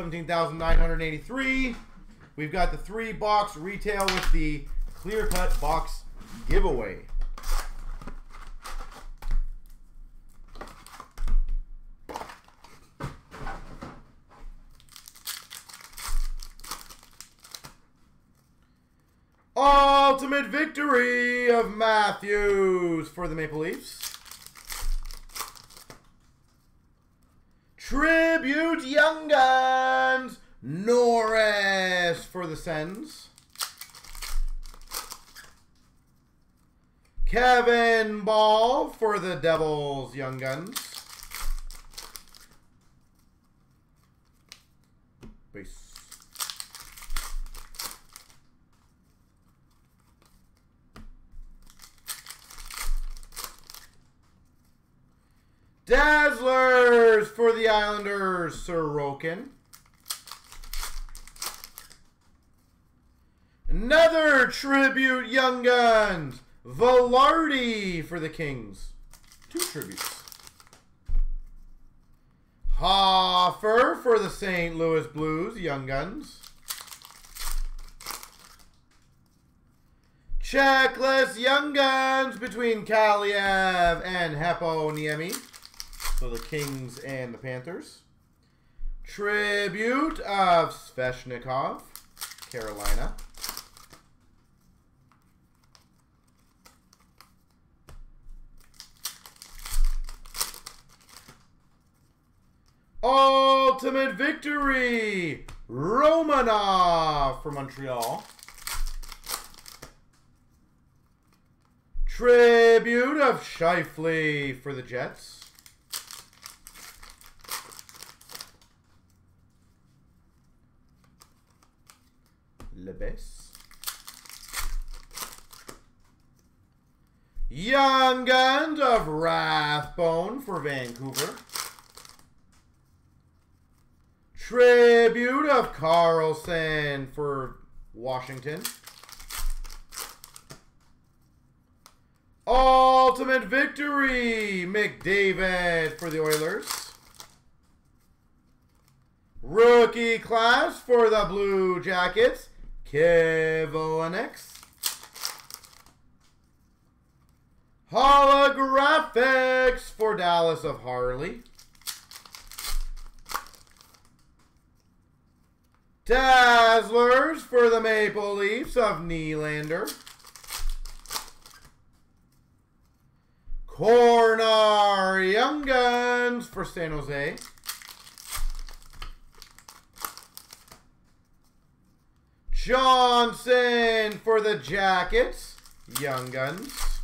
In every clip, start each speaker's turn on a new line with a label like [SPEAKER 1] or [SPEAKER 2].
[SPEAKER 1] 17,983. We've got the three box retail with the clear cut box giveaway. Ultimate victory of Matthews for the Maple Leafs. Tribute Young Guns Norris for the Sens. Kevin Bahl for the Devils Young Guns. Base. Dazzlers for the Islanders, Sorokin. Another tribute, Young Guns. Vilardi for the Kings. Two tributes. Hofer for the St. Louis Blues, Young Guns. Checklist Young Guns between Kaliyev and Heponiemi. So the Kings and the Panthers. Tribute of Svechnikov, Carolina. Ultimate Victory, Romanov for Montreal. Tribute of Scheifele for the Jets. Lebes. Young Guns of Rathbone for Vancouver. Tribute of Carlson for Washington. Ultimate Victory, McDavid for the Oilers. Rookie class for the Blue Jackets, Kivlenieks. Holographics for Dallas of Harley. Dazzlers for the Maple Leafs of Nylander. Corner Young Guns for San Jose. Johnson for the Jackets. Young Guns.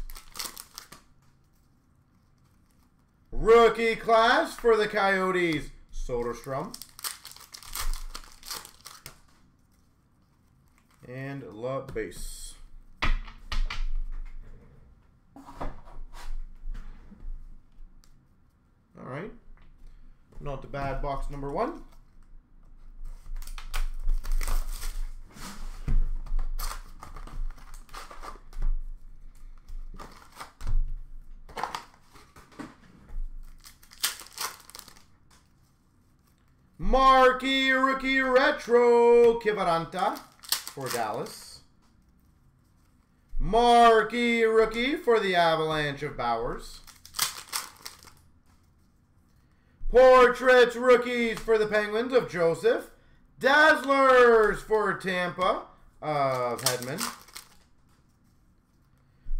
[SPEAKER 1] Rookie class for the Coyotes. Soderstrom. And La Base. All right. Not the bad box number one. Marquee Rookie Retro Kiviranta for Dallas. Marquee Rookie for the Avalanche of Bowers. Portraits Rookies for the Penguins of Joseph. Dazzlers for Tampa of Hedman.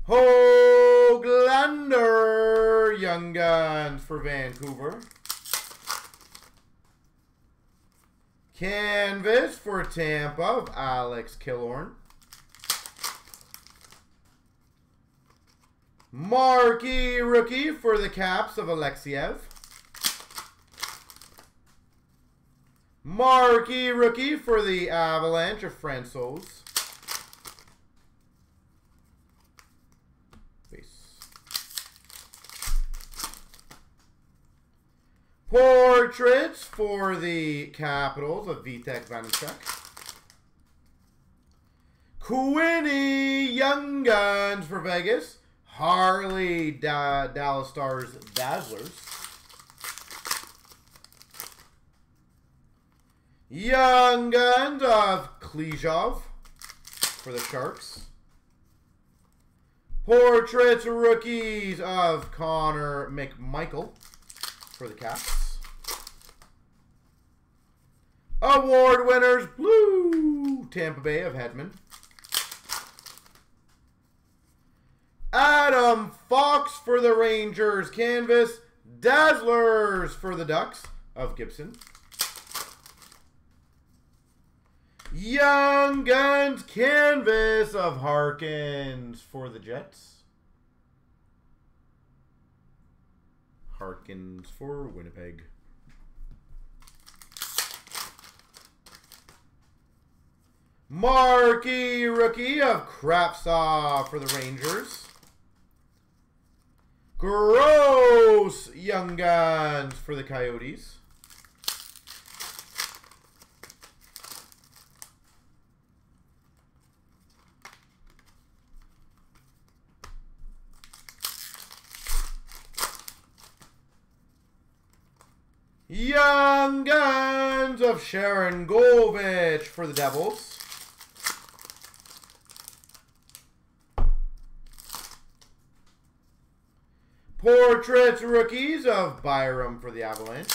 [SPEAKER 1] Hoglander Young Guns for Vancouver. Canvas for Tampa of Alex Killorn. Marquee rookie for the Caps of Alexeyev. Marquee rookie for the Avalanche of Francouz. Portraits for the Capitals of Vitek Vanecek. Quinny Young Guns for Vegas. Harley da Dallas Stars Dazzlers. Young Guns of Klejov for the Sharks. Portraits rookies of Connor McMichael for the Caps. Award winners, blue, Tampa Bay of Hedman. Adam Fox for the Rangers, canvas. Dazzlers for the Ducks of Gibson. Young Guns canvas of Harkins for the Jets. Harkins for Winnipeg. Marquee rookie of Kravtsov for the Rangers. Gross Young Guns for the Coyotes. Young Guns of Sharangovich for the Devils. Portraits rookies of Byram for the Avalanche.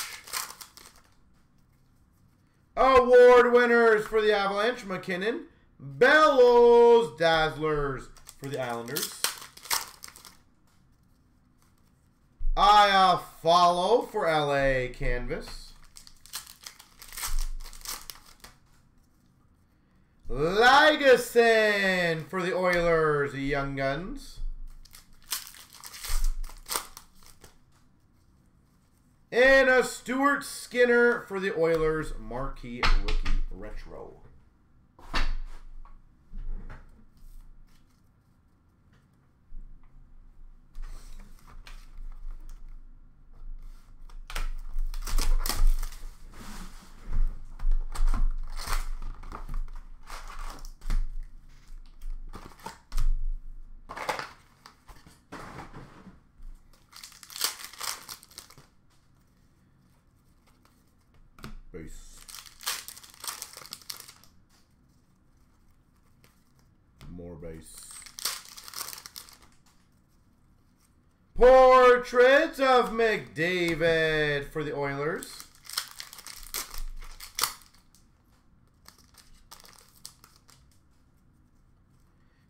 [SPEAKER 1] Award winners for the Avalanche, MacKinnon. Bellows Dazzlers for the Islanders. Uh, follow for LA Canvas. Lagesson for the Oilers, Young Guns. And a Stuart Skinner for the Oilers, Marquee Rookie Retro. Base. Base. Portrait of McDavid for the Oilers.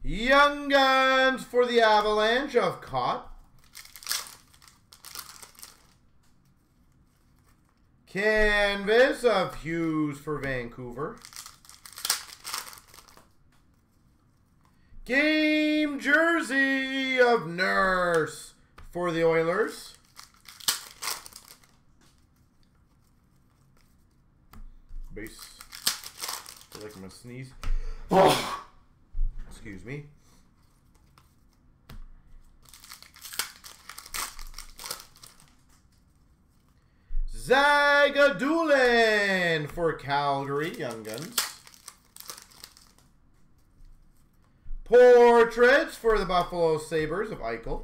[SPEAKER 1] Young Guns for the Avalanche of Cott. Canvas of Hughes for Vancouver. Game jersey of Nurse for the Oilers. Base. I feel like I'm gonna sneeze. Excuse me. Zagadulin for Calgary Young Guns. Portraits for the Buffalo Sabres of Eichel.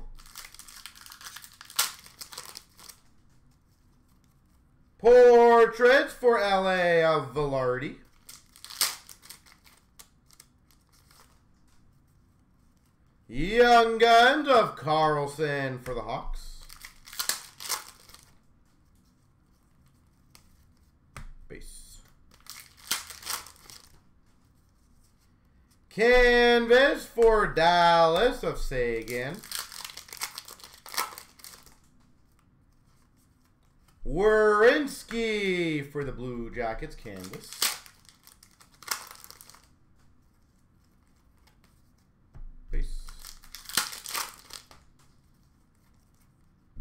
[SPEAKER 1] Portraits for LA of Vilardi. Young Guns of Carlson for the Hawks. Base. Canvas for Dallas of Sagan. Werenski for the Blue Jackets canvas.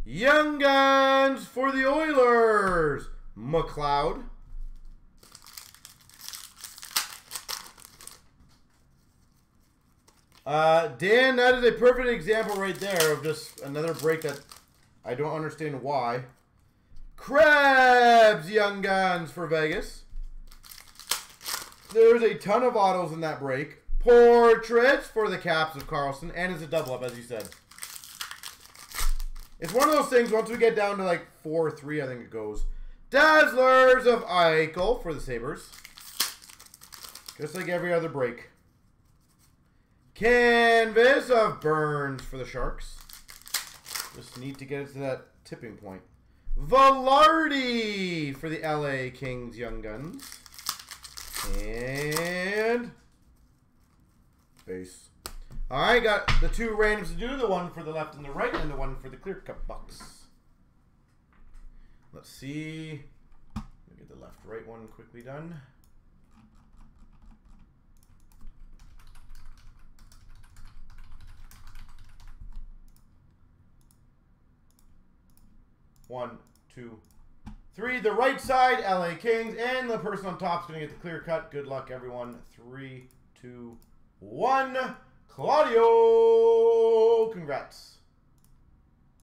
[SPEAKER 1] Young Guns for the Oilers. McLeod. Uh, Dan, that is a perfect example right there of just another break that I don't understand why. Krebs, Young Guns for Vegas. There's a ton of autos in that break. Portraits for the Caps of Carlson, and it's a double up, as you said. It's one of those things, once we get down to like 4-3, I think it goes, Dazzlers of Eichel for the Sabres. Just like every other break. Canvas of Burns for the Sharks. Just need to get it to that tipping point. Vilardi for the LA Kings Young Guns. And base. Alright, got the two randoms to do, the one for the left and the right, and the one for the clear cut box. Let's see. Let me get the left right one quickly done. One, two, three. The right side, LA Kings, and the person on top is going to get the clear cut. Good luck, everyone. Three, two, one. Claudio, congrats.